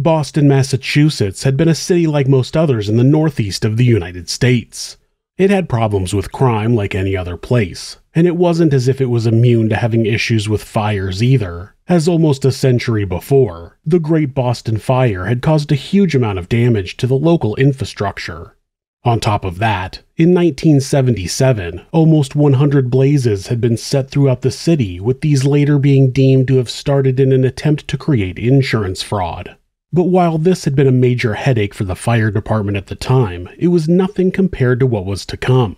Boston, Massachusetts had been a city like most others in the northeast of the United States. It had problems with crime like any other place, and it wasn't as if it was immune to having issues with fires either, as almost a century before, the Great Boston Fire had caused a huge amount of damage to the local infrastructure. On top of that, in 1977, almost 100 blazes had been set throughout the city, with these later being deemed to have started in an attempt to create insurance fraud. But while this had been a major headache for the fire department at the time, it was nothing compared to what was to come.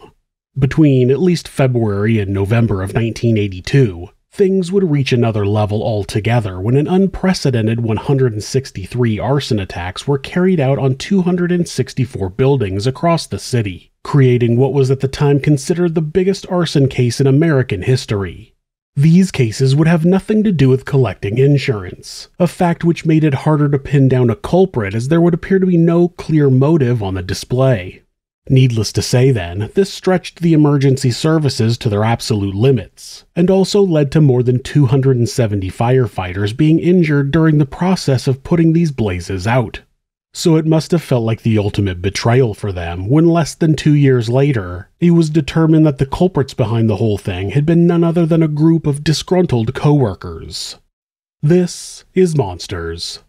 Between at least February and November of 1982, things would reach another level altogether when an unprecedented 163 arson attacks were carried out on 264 buildings across the city, creating what was at the time considered the biggest arson case in American history. These cases would have nothing to do with collecting insurance, a fact which made it harder to pin down a culprit as there would appear to be no clear motive on the display. Needless to say, then, this stretched the emergency services to their absolute limits, and also led to more than 270 firefighters being injured during the process of putting these blazes out. So it must have felt like the ultimate betrayal for them when less than two years later, it was determined that the culprits behind the whole thing had been none other than a group of disgruntled coworkers. This is Monsters.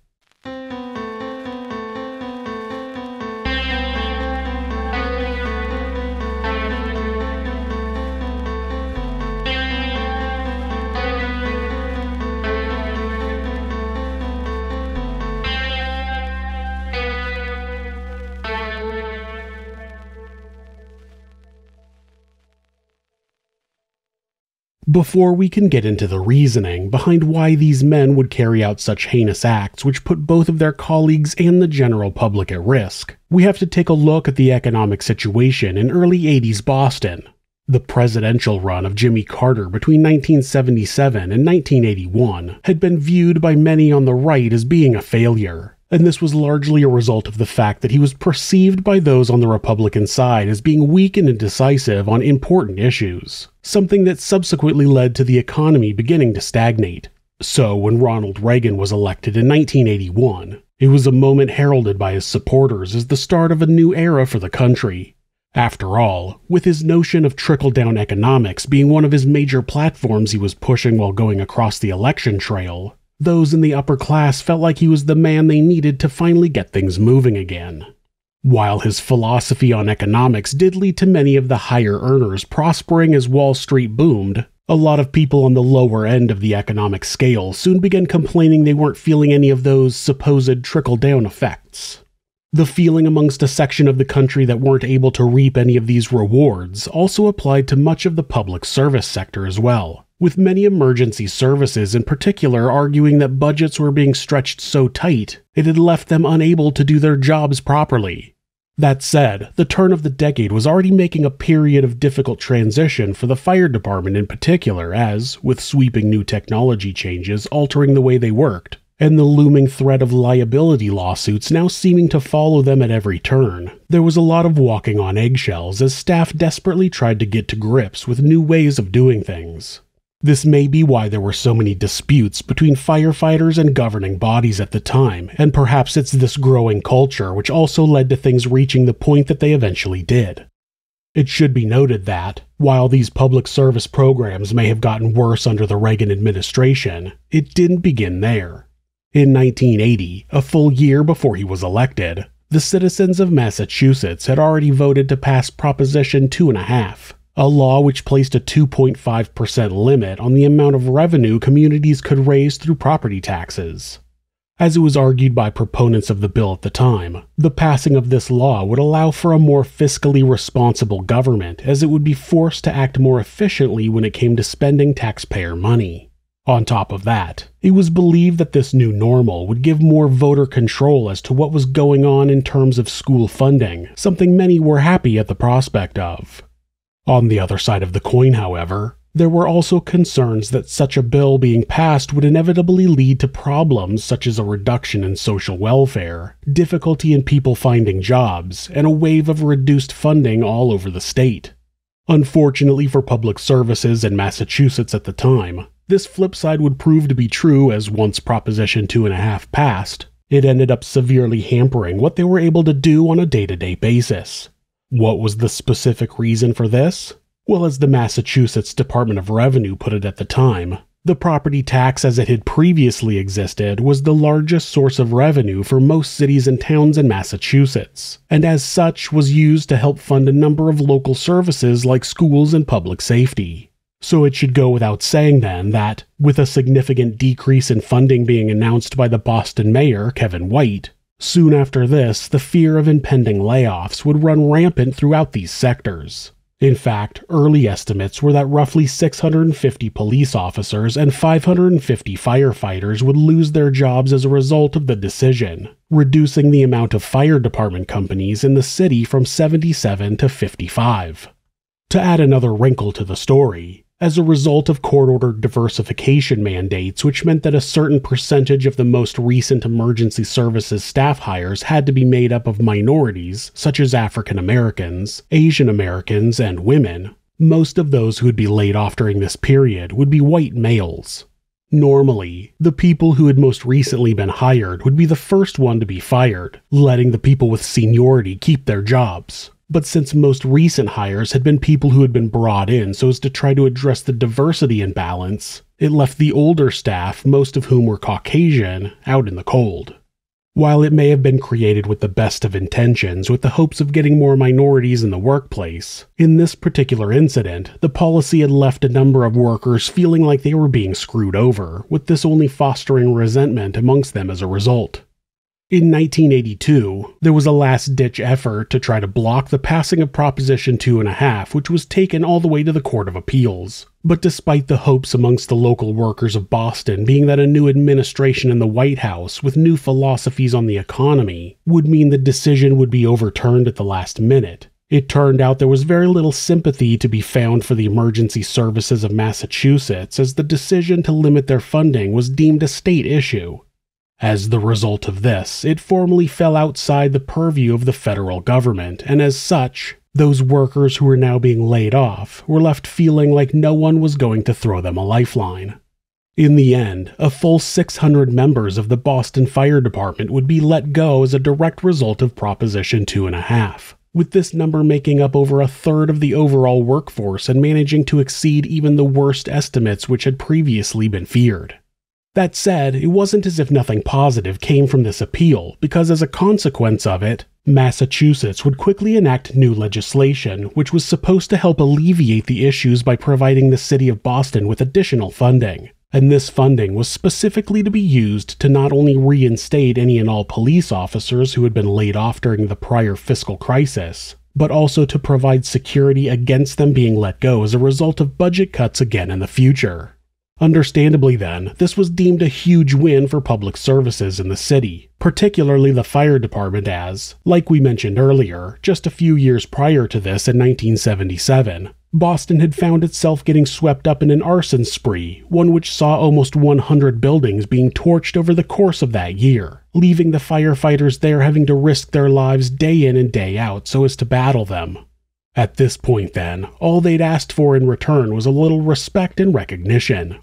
Before we can get into the reasoning behind why these men would carry out such heinous acts which put both of their colleagues and the general public at risk, we have to take a look at the economic situation in early 80s Boston. The presidential run of Jimmy Carter between 1977 and 1981 had been viewed by many on the right as being a failure, and this was largely a result of the fact that he was perceived by those on the Republican side as being weak and indecisive on important issues something that subsequently led to the economy beginning to stagnate. So, when Ronald Reagan was elected in 1981, it was a moment heralded by his supporters as the start of a new era for the country. After all, with his notion of trickle down economics being one of his major platforms he was pushing while going across the election trail, those in the upper class felt like he was the man they needed to finally get things moving again. While his philosophy on economics did lead to many of the higher earners prospering as Wall Street boomed, a lot of people on the lower end of the economic scale soon began complaining they weren't feeling any of those supposed trickle down effects. The feeling amongst a section of the country that weren't able to reap any of these rewards also applied to much of the public service sector as well, with many emergency services in particular arguing that budgets were being stretched so tight it had left them unable to do their jobs properly. That said, the turn of the decade was already making a period of difficult transition for the fire department in particular, as, with sweeping new technology changes altering the way they worked, and the looming threat of liability lawsuits now seeming to follow them at every turn, there was a lot of walking on eggshells as staff desperately tried to get to grips with new ways of doing things. This may be why there were so many disputes between firefighters and governing bodies at the time, and perhaps it's this growing culture which also led to things reaching the point that they eventually did. It should be noted that, while these public service programs may have gotten worse under the Reagan administration, it didn't begin there. In 1980, a full year before he was elected, the citizens of Massachusetts had already voted to pass Proposition 2.5, a law which placed a 2.5% limit on the amount of revenue communities could raise through property taxes. As it was argued by proponents of the bill at the time, the passing of this law would allow for a more fiscally responsible government as it would be forced to act more efficiently when it came to spending taxpayer money. On top of that, it was believed that this new normal would give more voter control as to what was going on in terms of school funding, something many were happy at the prospect of. On the other side of the coin, however, there were also concerns that such a bill being passed would inevitably lead to problems such as a reduction in social welfare, difficulty in people finding jobs, and a wave of reduced funding all over the state. Unfortunately for public services in Massachusetts at the time, this flip side would prove to be true as once Proposition 2.5 passed, It ended up severely hampering what they were able to do on a day to day basis. What was the specific reason for this? Well, as the Massachusetts Department of Revenue put it at the time, the property tax as it had previously existed was the largest source of revenue for most cities and towns in Massachusetts, and as such was used to help fund a number of local services like schools and public safety. So it should go without saying then that, with a significant decrease in funding being announced by the Boston mayor, Kevin White, soon after this, the fear of impending layoffs would run rampant throughout these sectors. In fact, early estimates were that roughly 650 police officers and 550 firefighters would lose their jobs as a result of the decision, reducing the amount of fire department companies in the city from 77 to 55. To add another wrinkle to the story, as a result of court ordered diversification mandates, which meant that a certain percentage of the most recent emergency services staff hires had to be made up of minorities, such as African Americans, Asian Americans, and women. Most of those who would be laid off during this period would be white males. Normally, the people who had most recently been hired would be the first one to be fired, letting the people with seniority keep their jobs. But since most recent hires had been people who had been brought in so as to try to address the diversity imbalance, it left the older staff, most of whom were Caucasian, out in the cold. While it may have been created with the best of intentions with the hopes of getting more minorities in the workplace, in this particular incident, the policy had left a number of workers feeling like they were being screwed over, with this only fostering resentment amongst them as a result. In 1982, there was a last ditch effort to try to block the passing of Proposition 2.5, which was taken all the way to the Court of Appeals. But despite the hopes amongst the local workers of Boston being that a new administration in the White House with new philosophies on the economy would mean the decision would be overturned at the last minute, it turned out there was very little sympathy to be found for the emergency services of Massachusetts as the decision to limit their funding was deemed a state issue as the result of this, it formally fell outside the purview of the federal government, and as such, those workers who were now being laid off were left feeling like no one was going to throw them a lifeline. In the end, a full 600 members of the Boston Fire Department would be let go as a direct result of Proposition 2.5, with this number making up over a third of the overall workforce and managing to exceed even the worst estimates which had previously been feared. That said, it wasn't as if nothing positive came from this appeal, because as a consequence of it, Massachusetts would quickly enact new legislation which was supposed to help alleviate the issues by providing the city of Boston with additional funding. And this funding was specifically to be used to not only reinstate any and all police officers who had been laid off during the prior fiscal crisis, but also to provide security against them being let go as a result of budget cuts again in the future. Understandably, then, this was deemed a huge win for public services in the city, particularly the fire department, as, like we mentioned earlier, just a few years prior to this in 1977, Boston had found itself getting swept up in an arson spree, one which saw almost 100 buildings being torched over the course of that year, leaving the firefighters there having to risk their lives day in and day out so as to battle them. At this point, then, all they'd asked for in return was a little respect and recognition.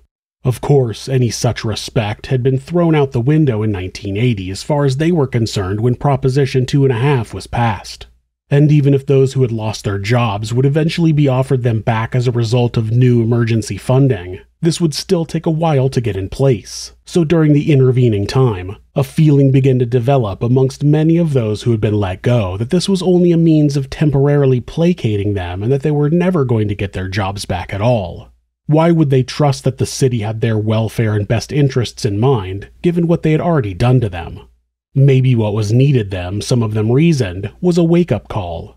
Of course, any such respect had been thrown out the window in 1980 as far as they were concerned when Proposition 2.5 was passed. And even if those who had lost their jobs would eventually be offered them back as a result of new emergency funding, this would still take a while to get in place. So during the intervening time, a feeling began to develop amongst many of those who had been let go that this was only a means of temporarily placating them and that they were never going to get their jobs back at all. Why would they trust that the city had their welfare and best interests in mind, given what they had already done to them? Maybe what was needed them, some of them reasoned, was a wake up call.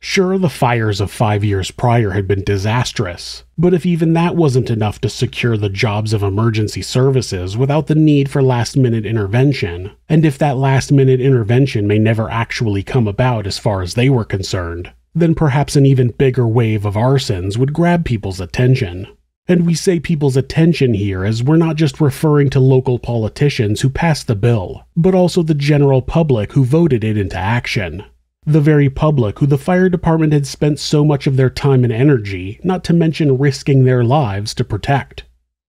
Sure, the fires of five years prior had been disastrous, but if even that wasn't enough to secure the jobs of emergency services without the need for last minute intervention, and if that last minute intervention may never actually come about as far as they were concerned, then perhaps an even bigger wave of arsons would grab people's attention. And we say people's attention here as we're not just referring to local politicians who passed the bill, but also the general public who voted it into action. The very public who the fire department had spent so much of their time and energy, not to mention risking their lives, to protect.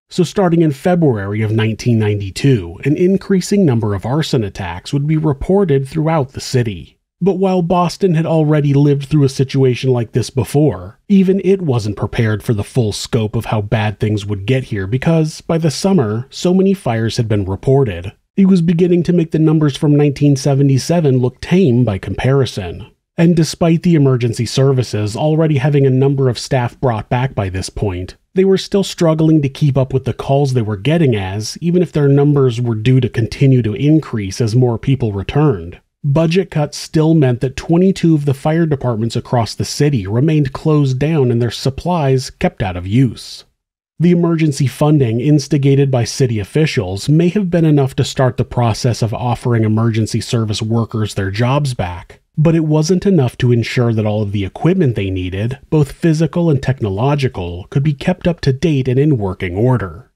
So, starting in February of 1992, an increasing number of arson attacks would be reported throughout the city. But while Boston had already lived through a situation like this before, even it wasn't prepared for the full scope of how bad things would get here because, by the summer, so many fires had been reported. It was beginning to make the numbers from 1977 look tame by comparison. And despite the emergency services already having a number of staff brought back by this point, they were still struggling to keep up with the calls they were getting as, even if their numbers were due to continue to increase as more people returned. Budget cuts still meant that 22 of the fire departments across the city remained closed down and their supplies kept out of use. The emergency funding instigated by city officials may have been enough to start the process of offering emergency service workers their jobs back, but it wasn't enough to ensure that all of the equipment they needed, both physical and technological, could be kept up to date and in working order.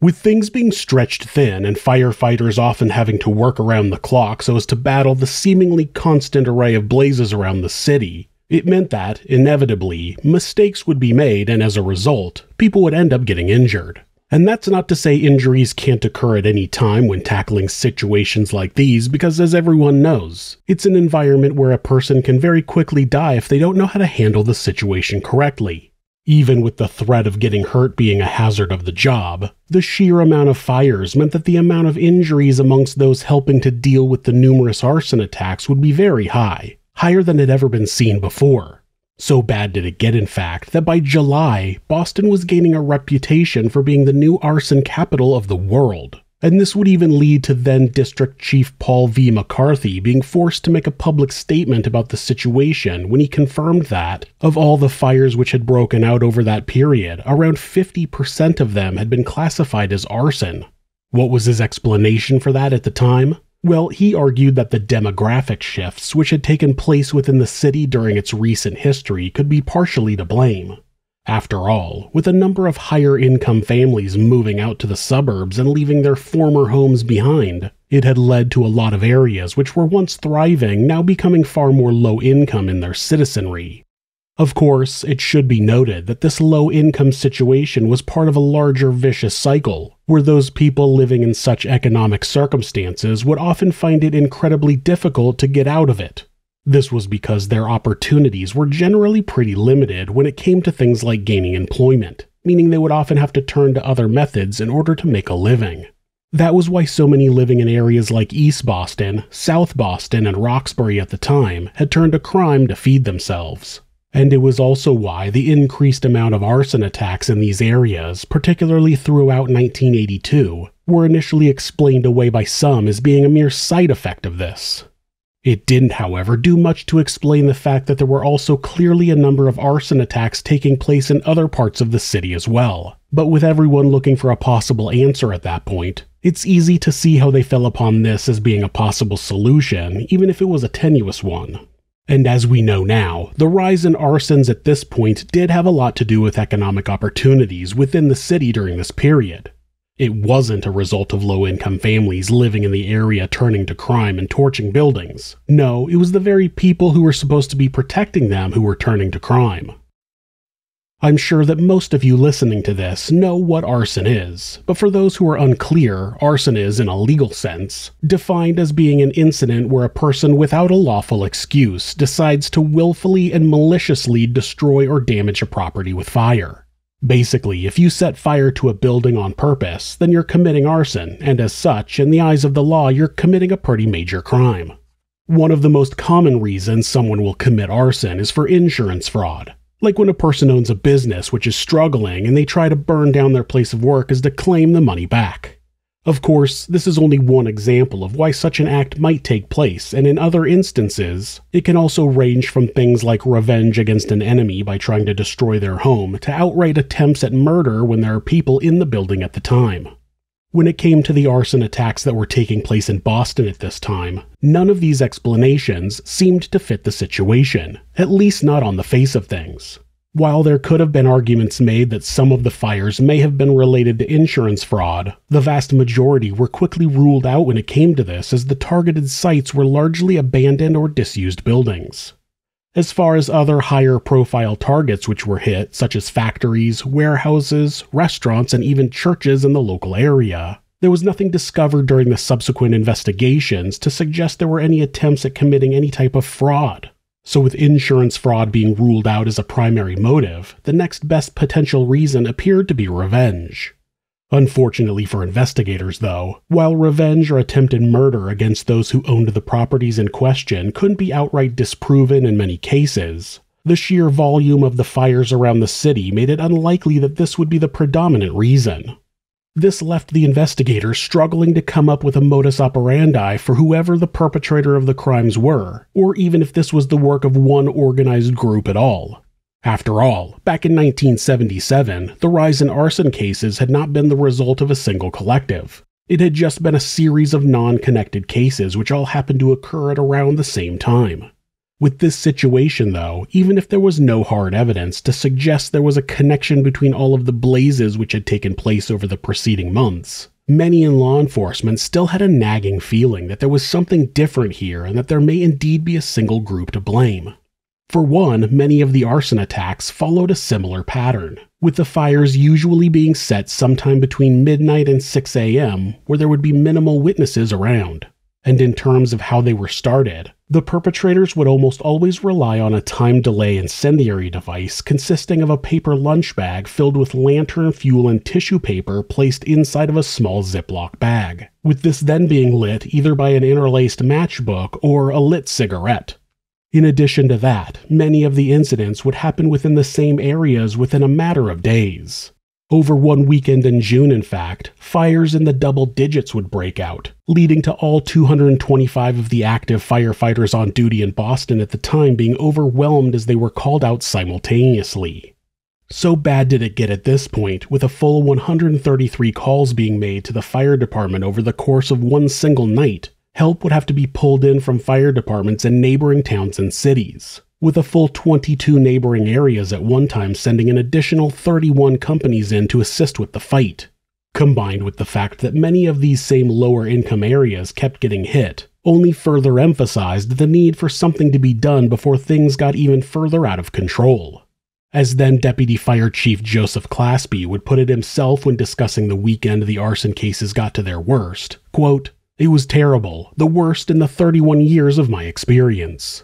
With things being stretched thin and firefighters often having to work around the clock so as to battle the seemingly constant array of blazes around the city, it meant that, inevitably, mistakes would be made and as a result, people would end up getting injured. And that's not to say injuries can't occur at any time when tackling situations like these, because as everyone knows, it's an environment where a person can very quickly die if they don't know how to handle the situation correctly. Even with the threat of getting hurt being a hazard of the job, the sheer amount of fires meant that the amount of injuries amongst those helping to deal with the numerous arson attacks would be very high, higher than had ever been seen before. So bad did it get, in fact, that by July, Boston was gaining a reputation for being the new arson capital of the world and this would even lead to then District Chief Paul V. McCarthy being forced to make a public statement about the situation when he confirmed that, of all the fires which had broken out over that period, around 50% of them had been classified as arson. What was his explanation for that at the time? Well, he argued that the demographic shifts which had taken place within the city during its recent history could be partially to blame. After all, with a number of higher income families moving out to the suburbs and leaving their former homes behind, it had led to a lot of areas which were once thriving now becoming far more low income in their citizenry. Of course, it should be noted that this low income situation was part of a larger vicious cycle, where those people living in such economic circumstances would often find it incredibly difficult to get out of it, this was because their opportunities were generally pretty limited when it came to things like gaining employment, meaning they would often have to turn to other methods in order to make a living. That was why so many living in areas like East Boston, South Boston, and Roxbury at the time had turned to crime to feed themselves. And it was also why the increased amount of arson attacks in these areas, particularly throughout 1982, were initially explained away by some as being a mere side effect of this. It didn't, however, do much to explain the fact that there were also clearly a number of arson attacks taking place in other parts of the city as well. But with everyone looking for a possible answer at that point, it's easy to see how they fell upon this as being a possible solution, even if it was a tenuous one. And as we know now, the rise in arsons at this point did have a lot to do with economic opportunities within the city during this period. It wasn't a result of low income families living in the area turning to crime and torching buildings. No, it was the very people who were supposed to be protecting them who were turning to crime. I'm sure that most of you listening to this know what arson is, but for those who are unclear, arson is, in a legal sense, defined as being an incident where a person without a lawful excuse decides to willfully and maliciously destroy or damage a property with fire. Basically, if you set fire to a building on purpose, then you're committing arson, and as such, in the eyes of the law, you're committing a pretty major crime. One of the most common reasons someone will commit arson is for insurance fraud. Like when a person owns a business which is struggling and they try to burn down their place of work as to claim the money back. Of course, this is only one example of why such an act might take place, and in other instances, it can also range from things like revenge against an enemy by trying to destroy their home to outright attempts at murder when there are people in the building at the time. When it came to the arson attacks that were taking place in Boston at this time, none of these explanations seemed to fit the situation, at least not on the face of things. While there could have been arguments made that some of the fires may have been related to insurance fraud, the vast majority were quickly ruled out when it came to this as the targeted sites were largely abandoned or disused buildings. As far as other higher profile targets which were hit, such as factories, warehouses, restaurants, and even churches in the local area, there was nothing discovered during the subsequent investigations to suggest there were any attempts at committing any type of fraud. So, with insurance fraud being ruled out as a primary motive, the next best potential reason appeared to be revenge. Unfortunately for investigators, though, while revenge or attempted murder against those who owned the properties in question couldn't be outright disproven in many cases, the sheer volume of the fires around the city made it unlikely that this would be the predominant reason. This left the investigators struggling to come up with a modus operandi for whoever the perpetrator of the crimes were, or even if this was the work of one organized group at all. After all, back in 1977, the rise in arson cases had not been the result of a single collective. It had just been a series of non connected cases which all happened to occur at around the same time. With this situation, though, even if there was no hard evidence to suggest there was a connection between all of the blazes which had taken place over the preceding months, many in law enforcement still had a nagging feeling that there was something different here and that there may indeed be a single group to blame. For one, many of the arson attacks followed a similar pattern, with the fires usually being set sometime between midnight and 6 a.m., where there would be minimal witnesses around. And in terms of how they were started, the perpetrators would almost always rely on a time delay incendiary device consisting of a paper lunch bag filled with lantern fuel and tissue paper placed inside of a small Ziploc bag, with this then being lit either by an interlaced matchbook or a lit cigarette. In addition to that, many of the incidents would happen within the same areas within a matter of days. Over one weekend in June, in fact, fires in the double digits would break out, leading to all 225 of the active firefighters on duty in Boston at the time being overwhelmed as they were called out simultaneously. So bad did it get at this point, with a full 133 calls being made to the fire department over the course of one single night, help would have to be pulled in from fire departments in neighboring towns and cities, with a full 22 neighboring areas at one time sending an additional 31 companies in to assist with the fight. Combined with the fact that many of these same lower income areas kept getting hit, only further emphasized the need for something to be done before things got even further out of control. As then Deputy Fire Chief Joseph Claspy would put it himself when discussing the weekend the arson cases got to their worst, quote, it was terrible, the worst in the 31 years of my experience.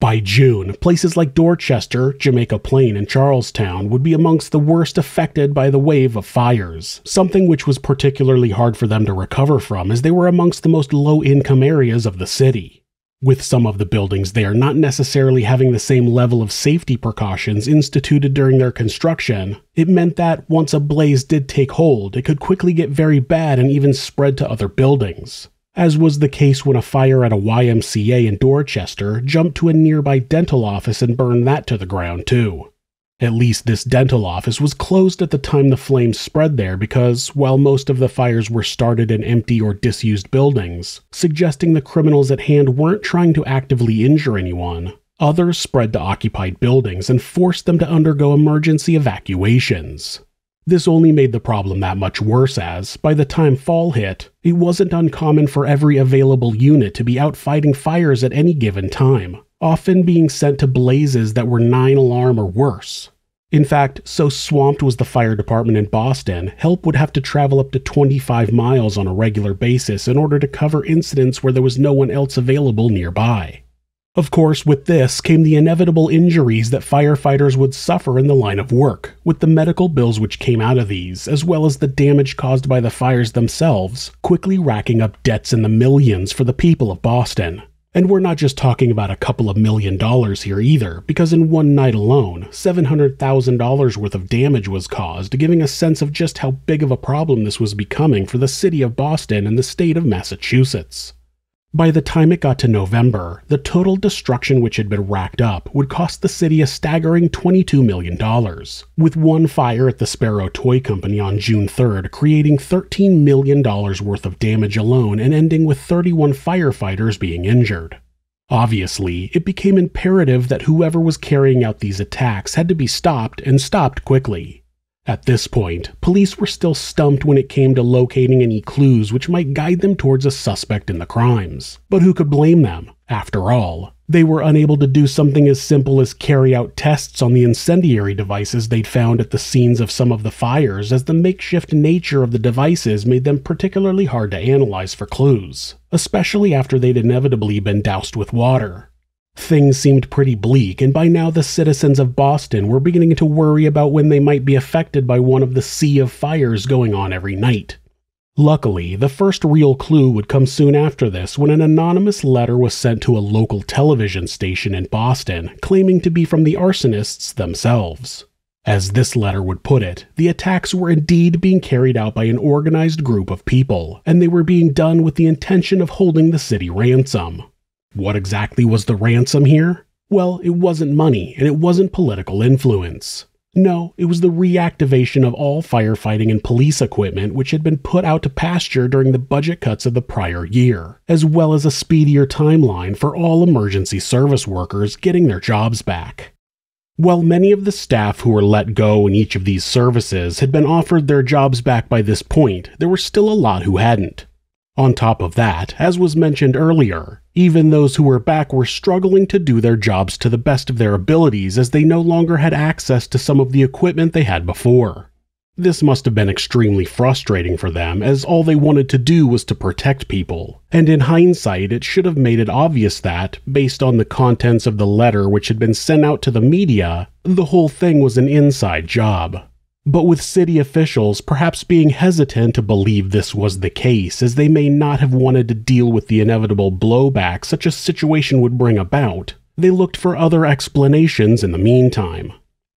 By June, places like Dorchester, Jamaica Plain, and Charlestown would be amongst the worst affected by the wave of fires, something which was particularly hard for them to recover from as they were amongst the most low income areas of the city with some of the buildings there not necessarily having the same level of safety precautions instituted during their construction, it meant that once a blaze did take hold, it could quickly get very bad and even spread to other buildings. As was the case when a fire at a YMCA in Dorchester jumped to a nearby dental office and burned that to the ground, too. At least this dental office was closed at the time the flames spread there because, while most of the fires were started in empty or disused buildings, suggesting the criminals at hand weren't trying to actively injure anyone, others spread to occupied buildings and forced them to undergo emergency evacuations. This only made the problem that much worse as, by the time fall hit, it wasn't uncommon for every available unit to be out fighting fires at any given time, often being sent to blazes that were 9 alarm or worse. In fact, so swamped was the fire department in Boston, help would have to travel up to 25 miles on a regular basis in order to cover incidents where there was no one else available nearby. Of course, with this came the inevitable injuries that firefighters would suffer in the line of work, with the medical bills which came out of these, as well as the damage caused by the fires themselves, quickly racking up debts in the millions for the people of Boston. And we're not just talking about a couple of million dollars here either, because in one night alone, $700,000 worth of damage was caused, giving a sense of just how big of a problem this was becoming for the city of Boston and the state of Massachusetts. By the time it got to November, the total destruction which had been racked up would cost the city a staggering $22 million, with one fire at the Sparrow Toy Company on June 3rd creating $13 million worth of damage alone and ending with 31 firefighters being injured. Obviously, it became imperative that whoever was carrying out these attacks had to be stopped and stopped quickly. At this point, police were still stumped when it came to locating any clues which might guide them towards a suspect in the crimes. But who could blame them? After all, They were unable to do something as simple as carry out tests on the incendiary devices they'd found at the scenes of some of the fires, as the makeshift nature of the devices made them particularly hard to analyze for clues, especially after they'd inevitably been doused with water. Things seemed pretty bleak, and by now the citizens of Boston were beginning to worry about when they might be affected by one of the sea of fires going on every night. Luckily, the first real clue would come soon after this when an anonymous letter was sent to a local television station in Boston claiming to be from the arsonists themselves. As this letter would put it, the attacks were indeed being carried out by an organized group of people, and they were being done with the intention of holding the city ransom. What exactly was the ransom here? Well, it wasn't money, and it wasn't political influence. No, it was the reactivation of all firefighting and police equipment which had been put out to pasture during the budget cuts of the prior year, as well as a speedier timeline for all emergency service workers getting their jobs back. While many of the staff who were let go in each of these services had been offered their jobs back by this point, there were still a lot who hadn't. On top of that, as was mentioned earlier, even those who were back were struggling to do their jobs to the best of their abilities as they no longer had access to some of the equipment they had before. This must have been extremely frustrating for them, as all they wanted to do was to protect people. And in hindsight, it should have made it obvious that, based on the contents of the letter which had been sent out to the media, the whole thing was an inside job but with city officials perhaps being hesitant to believe this was the case, as they may not have wanted to deal with the inevitable blowback such a situation would bring about, they looked for other explanations in the meantime.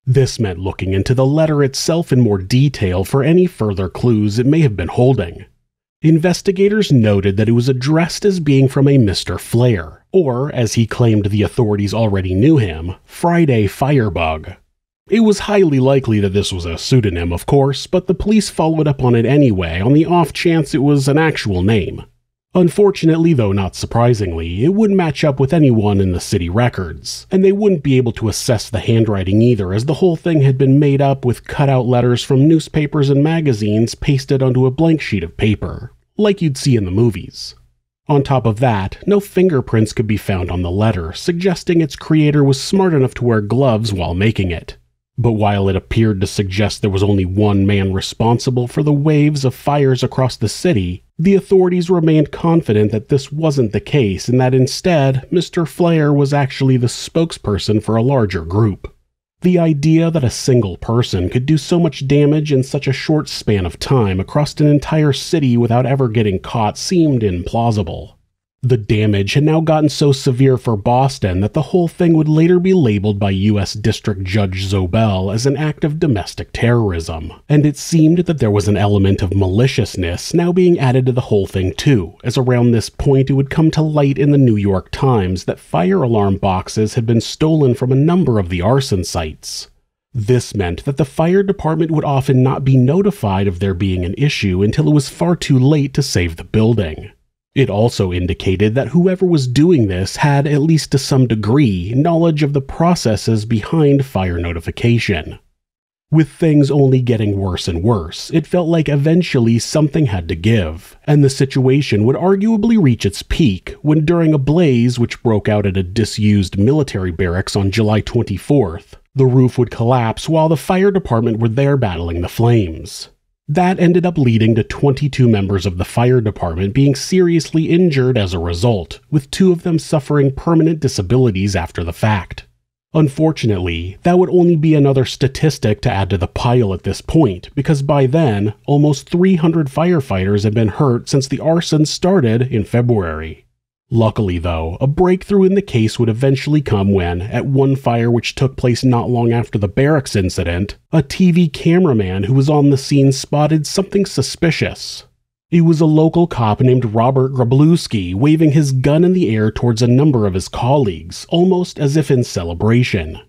This meant looking into the letter itself in more detail for any further clues it may have been holding. Investigators noted that it was addressed as being from a Mr. Flare, or, as he claimed the authorities already knew him, Friday Firebug. It was highly likely that this was a pseudonym, of course, but the police followed up on it anyway on the off chance it was an actual name. Unfortunately, though not surprisingly, it wouldn't match up with anyone in the city records, and they wouldn't be able to assess the handwriting either, as the whole thing had been made up with cutout letters from newspapers and magazines pasted onto a blank sheet of paper, like you'd see in the movies. On top of that, no fingerprints could be found on the letter, suggesting its creator was smart enough to wear gloves while making it. But while it appeared to suggest there was only one man responsible for the waves of fires across the city, the authorities remained confident that this wasn't the case and that instead, Mr. Flare was actually the spokesperson for a larger group. The idea that a single person could do so much damage in such a short span of time across an entire city without ever getting caught seemed implausible. The damage had now gotten so severe for Boston that the whole thing would later be labeled by U.S. District Judge Zobel as an act of domestic terrorism, and it seemed that there was an element of maliciousness now being added to the whole thing too, as around this point it would come to light in the New York Times that fire alarm boxes had been stolen from a number of the arson sites. This meant that the fire department would often not be notified of there being an issue until it was far too late to save the building. It also indicated that whoever was doing this had, at least to some degree, knowledge of the processes behind fire notification. With things only getting worse and worse, it felt like eventually something had to give, and the situation would arguably reach its peak when, during a blaze which broke out at a disused military barracks on July 24th, the roof would collapse while the fire department were there battling the flames. That ended up leading to 22 members of the fire department being seriously injured as a result, with two of them suffering permanent disabilities after the fact. Unfortunately, that would only be another statistic to add to the pile at this point, because by then, almost 300 firefighters had been hurt since the arson started in February. Luckily, though, a breakthrough in the case would eventually come when, at one fire which took place not long after the barracks incident, a TV cameraman who was on the scene spotted something suspicious. It was a local cop named Robert Groblewski waving his gun in the air towards a number of his colleagues, almost as if in celebration.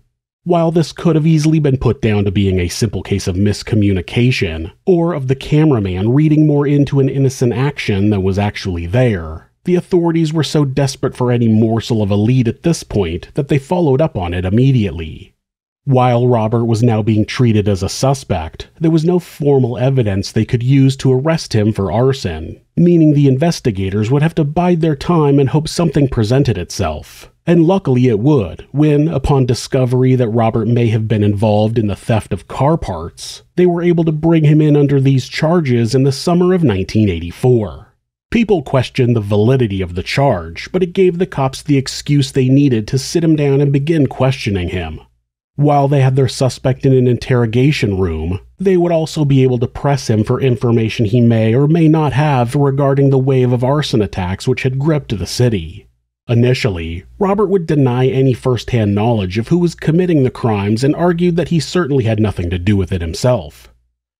While this could have easily been put down to being a simple case of miscommunication, or of the cameraman reading more into an innocent action than was actually there, the authorities were so desperate for any morsel of a lead at this point that they followed up on it immediately. While Robert was now being treated as a suspect, there was no formal evidence they could use to arrest him for arson, meaning the investigators would have to bide their time and hope something presented itself. And luckily it would, when, upon discovery that Robert may have been involved in the theft of car parts, they were able to bring him in under these charges in the summer of 1984. People questioned the validity of the charge, but it gave the cops the excuse they needed to sit him down and begin questioning him. While they had their suspect in an interrogation room, they would also be able to press him for information he may or may not have regarding the wave of arson attacks which had gripped the city. Initially, Robert would deny any first hand knowledge of who was committing the crimes and argued that he certainly had nothing to do with it himself.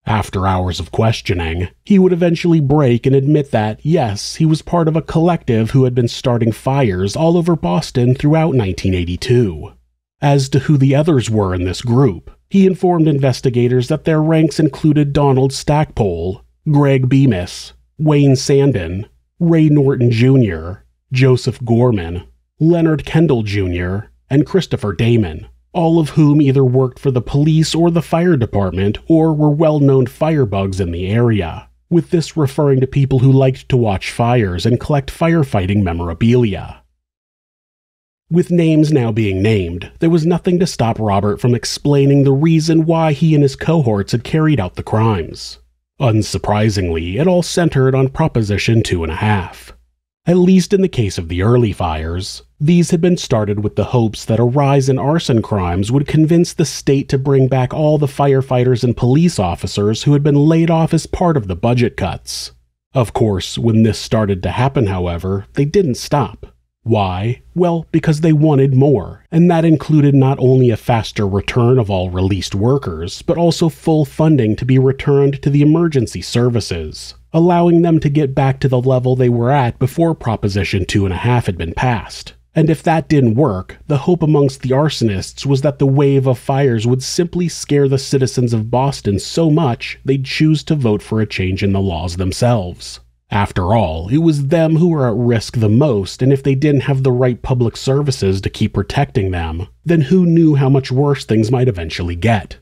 After hours of questioning, he would eventually break and admit that, yes, he was part of a collective who had been starting fires all over Boston throughout 1982. As to who the others were in this group, he informed investigators that their ranks included Donald Stackpole, Greg Bemis, Wayne Sandin, Ray Norton Jr., Joseph Gorman, Leonard Kendall Jr., and Christopher Damon, all of whom either worked for the police or the fire department or were well known firebugs in the area, with this referring to people who liked to watch fires and collect firefighting memorabilia. With names now being named, there was nothing to stop Robert from explaining the reason why he and his cohorts had carried out the crimes. Unsurprisingly, it all centered on Proposition 2.5. At least in the case of the early fires, these had been started with the hopes that a rise in arson crimes would convince the state to bring back all the firefighters and police officers who had been laid off as part of the budget cuts. Of course, when this started to happen, however, they didn't stop. Why? Well, because they wanted more, and that included not only a faster return of all released workers, but also full funding to be returned to the emergency services allowing them to get back to the level they were at before Proposition 2.5 had been passed. And if that didn't work, the hope amongst the arsonists was that the wave of fires would simply scare the citizens of Boston so much they'd choose to vote for a change in the laws themselves. After all, it was them who were at risk the most, and if they didn't have the right public services to keep protecting them, then who knew how much worse things might eventually get?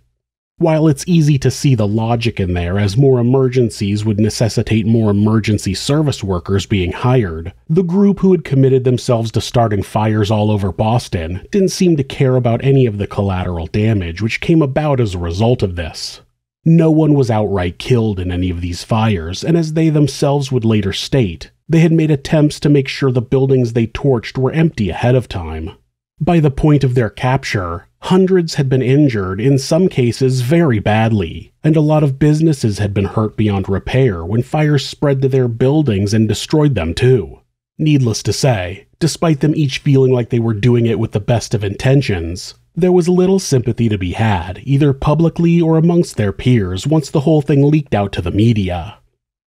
While it's easy to see the logic in there, as more emergencies would necessitate more emergency service workers being hired, the group who had committed themselves to starting fires all over Boston didn't seem to care about any of the collateral damage which came about as a result of this. No one was outright killed in any of these fires, and as they themselves would later state, they had made attempts to make sure the buildings they torched were empty ahead of time. By the point of their capture, Hundreds had been injured, in some cases very badly, and a lot of businesses had been hurt beyond repair when fires spread to their buildings and destroyed them too. Needless to say, despite them each feeling like they were doing it with the best of intentions, there was little sympathy to be had, either publicly or amongst their peers, once the whole thing leaked out to the media.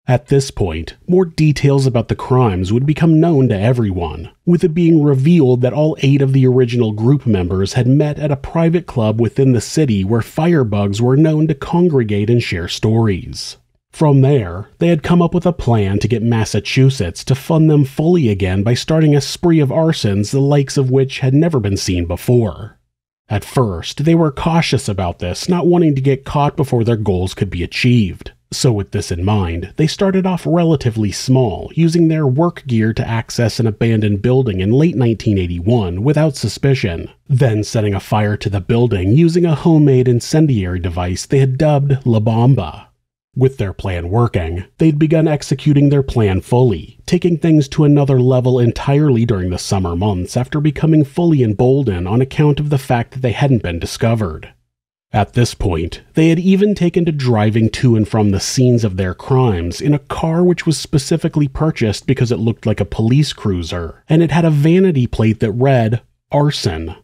At this point, more details about the crimes would become known to everyone, with it being revealed that all eight of the original group members had met at a private club within the city where firebugs were known to congregate and share stories. From there, they had come up with a plan to get Massachusetts to fund them fully again by starting a spree of arsons the likes of which had never been seen before. At first, they were cautious about this, not wanting to get caught before their goals could be achieved. So, with this in mind, they started off relatively small, using their work gear to access an abandoned building in late 1981 without suspicion, then setting a fire to the building using a homemade incendiary device they had dubbed La Bomba. With their plan working, they'd begun executing their plan fully, taking things to another level entirely during the summer months after becoming fully emboldened on account of the fact that they hadn't been discovered. At this point, they had even taken to driving to and from the scenes of their crimes in a car which was specifically purchased because it looked like a police cruiser, and it had a vanity plate that read, Arson.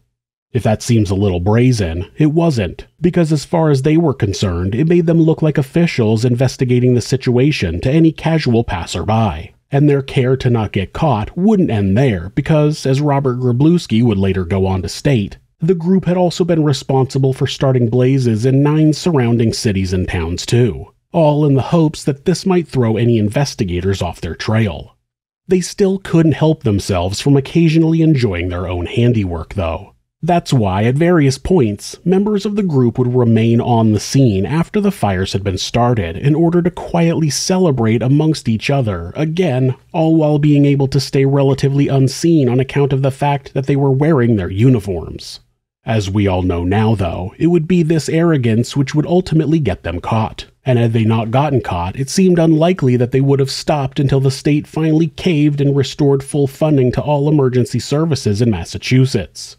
If that seems a little brazen, it wasn't, because as far as they were concerned, it made them look like officials investigating the situation to any casual passerby. And their care to not get caught wouldn't end there, because, as Robert Groblewski would later go on to state, the group had also been responsible for starting blazes in nine surrounding cities and towns, too, all in the hopes that this might throw any investigators off their trail. They still couldn't help themselves from occasionally enjoying their own handiwork, though. That's why, at various points, members of the group would remain on the scene after the fires had been started in order to quietly celebrate amongst each other, again, all while being able to stay relatively unseen on account of the fact that they were wearing their uniforms. As we all know now, though, it would be this arrogance which would ultimately get them caught. And had they not gotten caught, it seemed unlikely that they would have stopped until the state finally caved and restored full funding to all emergency services in Massachusetts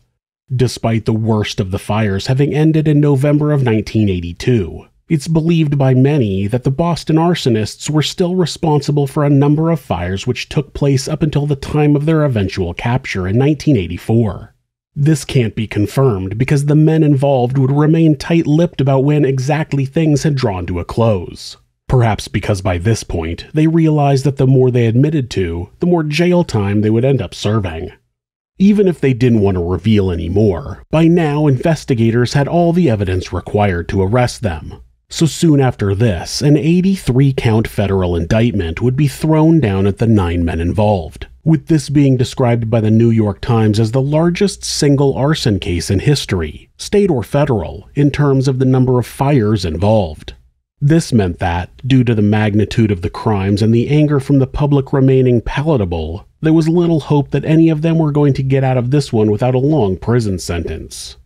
despite the worst of the fires having ended in November of 1982. It's believed by many that the Boston arsonists were still responsible for a number of fires which took place up until the time of their eventual capture in 1984. This can't be confirmed because the men involved would remain tight lipped about when exactly things had drawn to a close. Perhaps because by this point they realized that the more they admitted to, the more jail time they would end up serving. Even if they didn't want to reveal any more, by now investigators had all the evidence required to arrest them. So soon after this, an 83 count federal indictment would be thrown down at the nine men involved, with this being described by the New York Times as the largest single arson case in history, state or federal, in terms of the number of fires involved. This meant that, due to the magnitude of the crimes and the anger from the public remaining palatable, there was little hope that any of them were going to get out of this one without a long prison sentence.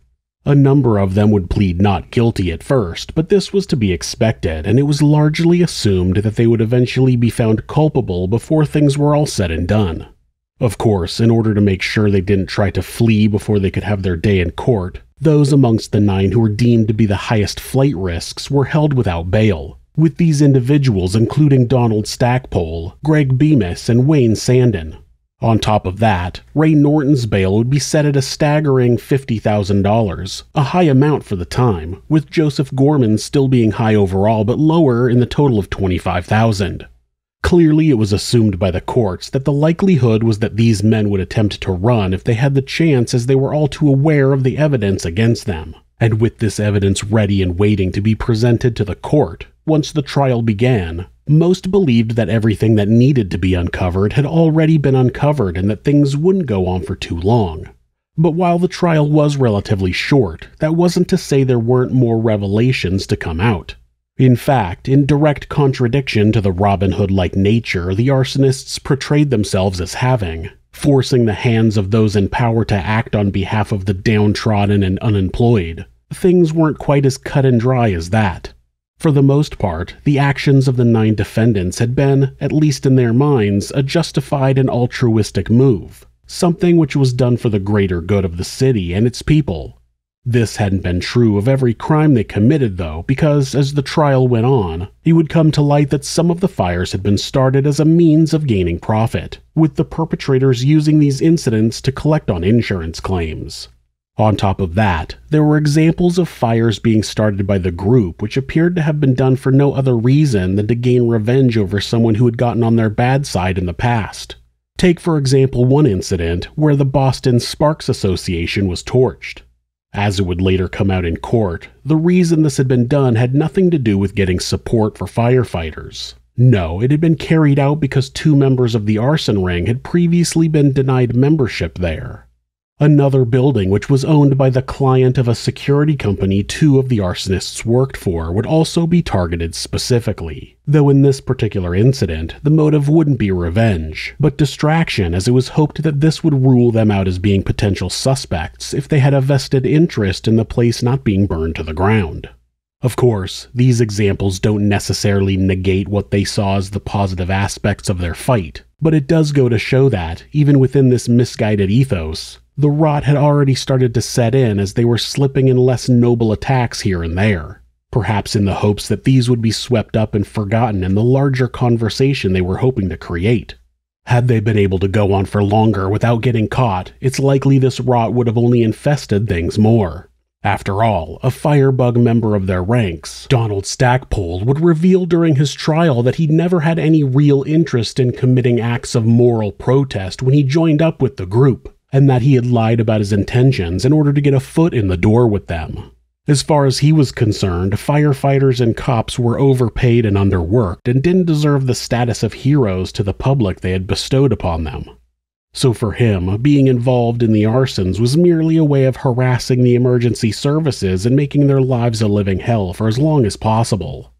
A number of them would plead not guilty at first, but this was to be expected, and it was largely assumed that they would eventually be found culpable before things were all said and done. Of course, in order to make sure they didn't try to flee before they could have their day in court, those amongst the nine who were deemed to be the highest flight risks were held without bail, with these individuals including Donald Stackpole, Greg Bemis, and Wayne Sandin. On top of that, Ray Norton's bail would be set at a staggering $50,000, a high amount for the time, with Joseph Gorman still being high overall but lower in the total of 25,000. Clearly, it was assumed by the courts that the likelihood was that these men would attempt to run if they had the chance, as they were all too aware of the evidence against them. And with this evidence ready and waiting to be presented to the court, once the trial began, most believed that everything that needed to be uncovered had already been uncovered and that things wouldn't go on for too long. But while the trial was relatively short, that wasn't to say there weren't more revelations to come out. In fact, in direct contradiction to the Robin Hood like nature the arsonists portrayed themselves as having, forcing the hands of those in power to act on behalf of the downtrodden and unemployed, things weren't quite as cut and dry as that. For the most part, the actions of the nine defendants had been, at least in their minds, a justified and altruistic move, something which was done for the greater good of the city and its people, this hadn't been true of every crime they committed, though, because as the trial went on, it would come to light that some of the fires had been started as a means of gaining profit, with the perpetrators using these incidents to collect on insurance claims. On top of that, there were examples of fires being started by the group which appeared to have been done for no other reason than to gain revenge over someone who had gotten on their bad side in the past. Take, for example, one incident where the Boston Sparks Association was torched. As it would later come out in court, the reason this had been done had nothing to do with getting support for firefighters. No, it had been carried out because two members of the arson ring had previously been denied membership there. Another building, which was owned by the client of a security company two of the arsonists worked for, would also be targeted specifically. Though in this particular incident, the motive wouldn't be revenge, but distraction, as it was hoped that this would rule them out as being potential suspects if they had a vested interest in the place not being burned to the ground. Of course, these examples don't necessarily negate what they saw as the positive aspects of their fight, but it does go to show that, even within this misguided ethos, the rot had already started to set in as they were slipping in less noble attacks here and there, perhaps in the hopes that these would be swept up and forgotten in the larger conversation they were hoping to create. Had they been able to go on for longer without getting caught, it's likely this rot would have only infested things more. After all, a firebug member of their ranks, Donald Stackpole, would reveal during his trial that he never had any real interest in committing acts of moral protest when he joined up with the group and that he had lied about his intentions in order to get a foot in the door with them. As far as he was concerned, firefighters and cops were overpaid and underworked and didn't deserve the status of heroes to the public they had bestowed upon them. So for him, being involved in the arsons was merely a way of harassing the emergency services and making their lives a living hell for as long as possible.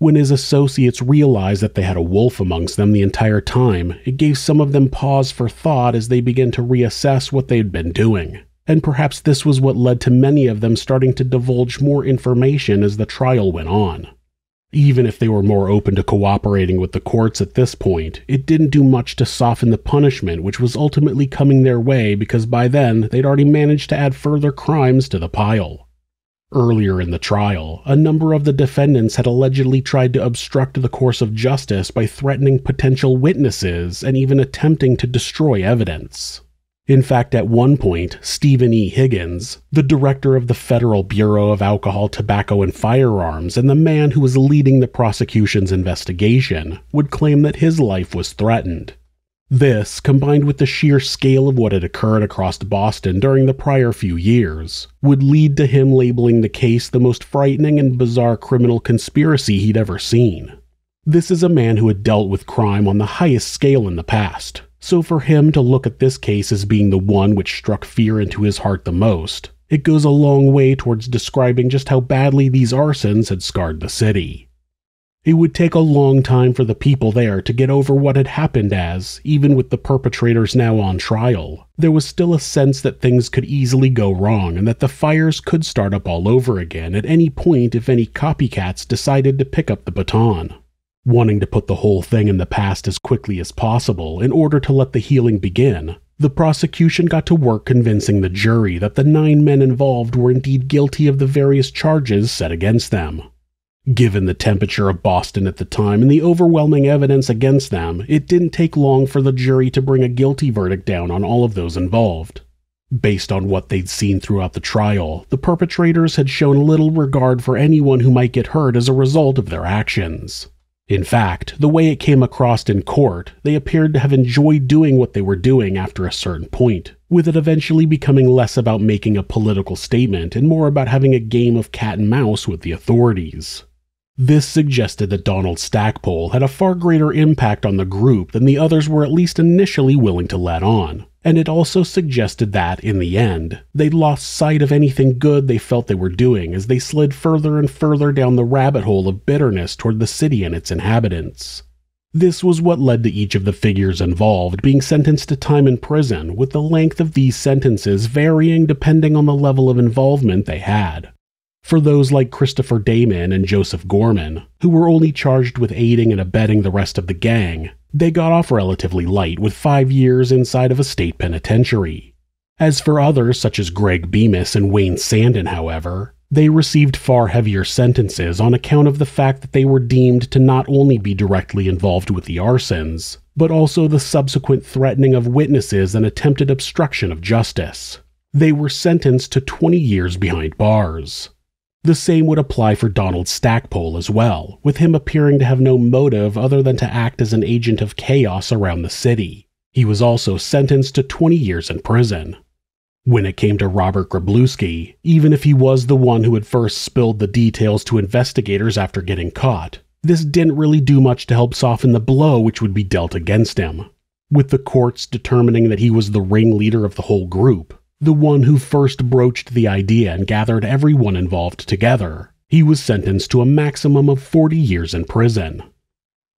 When his associates realized that they had a wolf amongst them the entire time, it gave some of them pause for thought as they began to reassess what they'd been doing. And perhaps this was what led to many of them starting to divulge more information as the trial went on. Even if they were more open to cooperating with the courts at this point, it didn't do much to soften the punishment which was ultimately coming their way because by then they'd already managed to add further crimes to the pile. Earlier in the trial, a number of the defendants had allegedly tried to obstruct the course of justice by threatening potential witnesses and even attempting to destroy evidence. In fact, at one point, Stephen E. Higgins, the director of the Federal Bureau of Alcohol, Tobacco, and Firearms, and the man who was leading the prosecution's investigation, would claim that his life was threatened. This, combined with the sheer scale of what had occurred across Boston during the prior few years, would lead to him labeling the case the most frightening and bizarre criminal conspiracy he'd ever seen. This is a man who had dealt with crime on the highest scale in the past, so for him to look at this case as being the one which struck fear into his heart the most, it goes a long way towards describing just how badly these arsons had scarred the city. It would take a long time for the people there to get over what had happened as, even with the perpetrators now on trial, there was still a sense that things could easily go wrong and that the fires could start up all over again at any point if any copycats decided to pick up the baton wanting to put the whole thing in the past as quickly as possible in order to let the healing begin. The prosecution got to work convincing the jury that the nine men involved were indeed guilty of the various charges set against them. Given the temperature of Boston at the time and the overwhelming evidence against them, it didn't take long for the jury to bring a guilty verdict down on all of those involved. Based on what they'd seen throughout the trial, the perpetrators had shown little regard for anyone who might get hurt as a result of their actions. In fact, the way it came across in court, they appeared to have enjoyed doing what they were doing after a certain point, with it eventually becoming less about making a political statement and more about having a game of cat and mouse with the authorities. This suggested that Donald Stackpole had a far greater impact on the group than the others were at least initially willing to let on, and it also suggested that, in the end, they'd lost sight of anything good they felt they were doing as they slid further and further down the rabbit hole of bitterness toward the city and its inhabitants. This was what led to each of the figures involved being sentenced to time in prison, with the length of these sentences varying depending on the level of involvement they had. For those like Christopher Damon and Joseph Gorman, who were only charged with aiding and abetting the rest of the gang, they got off relatively light with five years inside of a state penitentiary. As for others, such as Greg Bemis and Wayne Sandin, however, they received far heavier sentences on account of the fact that they were deemed to not only be directly involved with the arsons, but also the subsequent threatening of witnesses and attempted obstruction of justice. They were sentenced to 20 years behind bars. The same would apply for Donald Stackpole as well, with him appearing to have no motive other than to act as an agent of chaos around the city. He was also sentenced to 20 years in prison. When it came to Robert Groblewski, even if he was the one who had first spilled the details to investigators after getting caught, this didn't really do much to help soften the blow which would be dealt against him. With the courts determining that he was the ringleader of the whole group, the one who first broached the idea and gathered everyone involved together. He was sentenced to a maximum of 40 years in prison.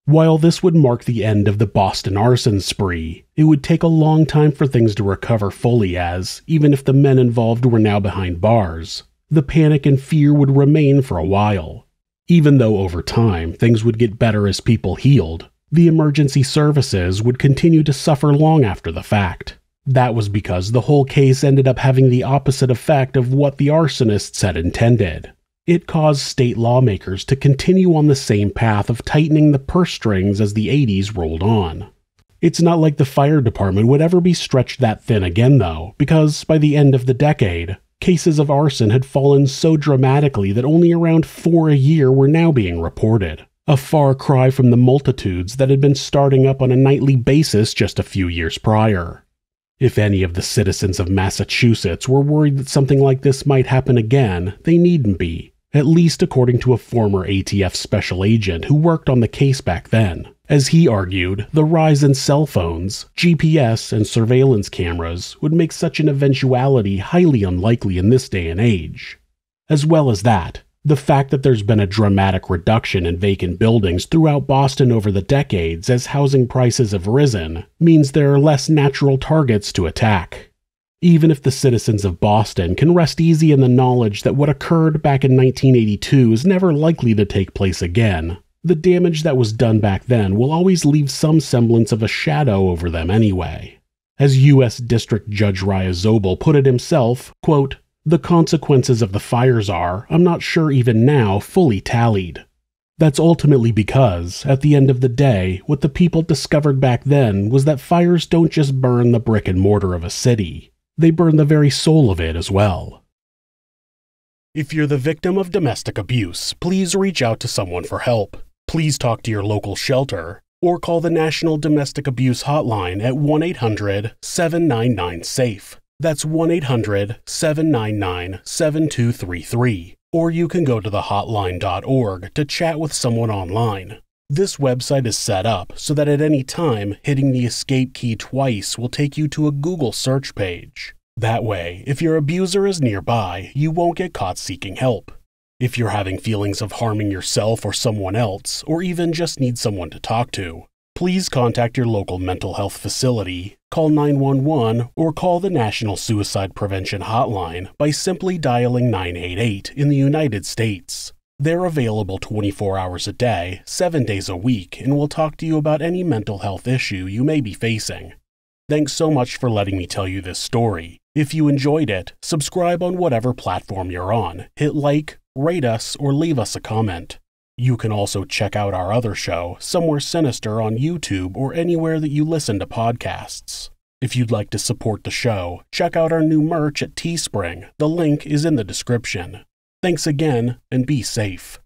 While this would mark the end of the Boston arson spree, it would take a long time for things to recover fully as, even if the men involved were now behind bars, the panic and fear would remain for a while. Even though over time things would get better as people healed, the emergency services would continue to suffer long after the fact. That was because the whole case ended up having the opposite effect of what the arsonists had intended. It caused state lawmakers to continue on the same path of tightening the purse strings as the 80s rolled on. It's not like the fire department would ever be stretched that thin again, though, because by the end of the decade, cases of arson had fallen so dramatically that only around four a year were now being reported. A far cry from the multitudes that had been starting up on a nightly basis just a few years prior. If any of the citizens of Massachusetts were worried that something like this might happen again, they needn't be, at least according to a former ATF special agent who worked on the case back then, As he argued, the rise in cell phones, GPS, and surveillance cameras would make such an eventuality highly unlikely in this day and age. As well as that, the fact that there's been a dramatic reduction in vacant buildings throughout Boston over the decades as housing prices have risen means there are less natural targets to attack. Even if the citizens of Boston can rest easy in the knowledge that what occurred back in 1982 is never likely to take place again, the damage that was done back then will always leave some semblance of a shadow over them anyway. As U.S. District Judge Rya Zobel put it himself, quote, the consequences of the fires are, I'm not sure even now, fully tallied. That's ultimately because, at the end of the day, what the people discovered back then was that fires don't just burn the brick and mortar of a city, they burn the very soul of it as well. If you're the victim of domestic abuse, please reach out to someone for help please talk to your local shelter or call the National Domestic Abuse Hotline at 1 800 799 SAFE. That's 1 800 799 7233. Or you can go to thehotline.org to chat with someone online. This website is set up so that at any time, hitting the escape key twice will take you to a Google search page. That way, if your abuser is nearby, you won't get caught seeking help. If you're having feelings of harming yourself or someone else, or even just need someone to talk to, please contact your local mental health facility, call 911, or call the National Suicide Prevention Hotline by simply dialing 988 in the United States. They're available 24 hours a day, 7 days a week, and will talk to you about any mental health issue you may be facing. Thanks so much for letting me tell you this story. If you enjoyed it, subscribe on whatever platform you're on, hit like, rate us, or leave us a comment. You can also check out our other show, Somewhere Sinister, on YouTube or anywhere that you listen to podcasts. If you'd like to support the show, check out our new merch at Teespring. The link is in the description. Thanks again, and be safe.